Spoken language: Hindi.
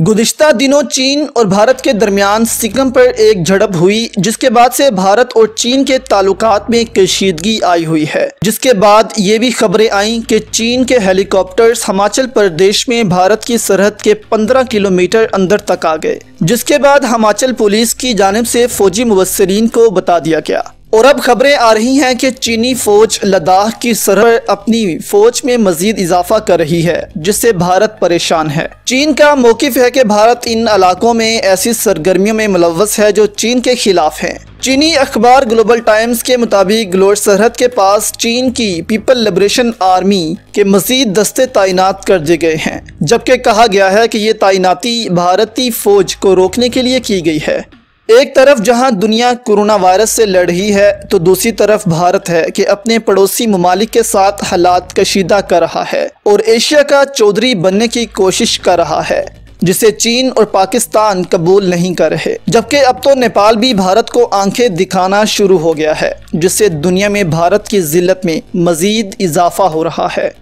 गुजश्ता दिनों चीन और भारत के दरमियान सिकम पर एक झड़प हुई, जिसके बाद से भारत और चीन के ताल्लुकात में कशीदगी आई हुई है। जिसके बाद ये भी खबरें आईं कि चीन के हेलीकॉप्टर्स हिमाचल प्रदेश में भारत की सरहद के 15 किलोमीटर अंदर तक आ गए। जिसके बाद हिमाचल पुलिस की जानब से फौजी मुबसरीन को बता दिया गया। और अब खबरें आ रही हैं कि चीनी फौज लद्दाख की सरहद अपनी फौज में मजीद इजाफा कर रही है, जिससे भारत परेशान है। चीन का मौकफ है कि भारत इन इलाकों में ऐसी सरगर्मियों में मुलवस है जो चीन के खिलाफ हैं। चीनी अखबार ग्लोबल टाइम्स के मुताबिक ग्लोड सरहद के पास चीन की पीपल लिबरेशन आर्मी के मजीद दस्ते तैनात कर दिए गए हैं, जबकि कहा गया है कि ये तैनाती भारतीय फौज को रोकने के लिए की गई है। एक तरफ़ जहाँ दुनिया कोरोना वायरस से लड़ रही है तो दूसरी तरफ़ भारत है कि अपने पड़ोसी ममालिक के साथ हालात कशीदा कर रहा है और एशिया का चौधरी बनने की कोशिश कर रहा है, जिसे चीन और पाकिस्तान कबूल नहीं कर रहे। जबकि अब तो नेपाल भी भारत को आँखें दिखाना शुरू हो गया है, जिससे दुनिया में भारत की जिल्लत में मजीद इजाफा हो रहा है।